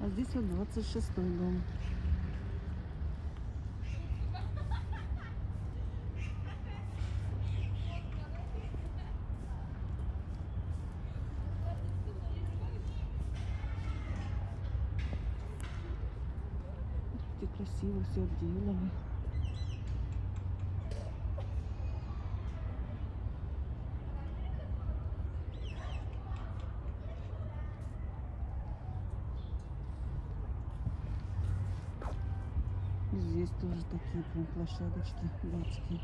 А здесь вот 26 дом. Красиво все отделано. Здесь тоже такие прям площадочки детские.